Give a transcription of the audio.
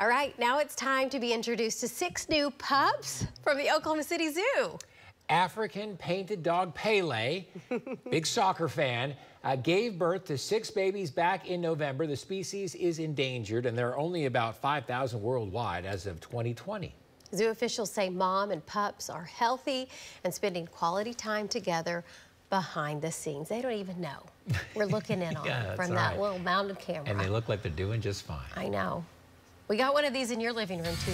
All right, now it's time to be introduced to six new pups from the Oklahoma City Zoo. African painted dog Pele, big soccer fan, uh, gave birth to six babies back in November. The species is endangered, and there are only about 5,000 worldwide as of 2020. Zoo officials say mom and pups are healthy and spending quality time together behind the scenes. They don't even know. We're looking in on yeah, them from right. that little mounted camera. And they look like they're doing just fine. I know. We got one of these in your living room, too.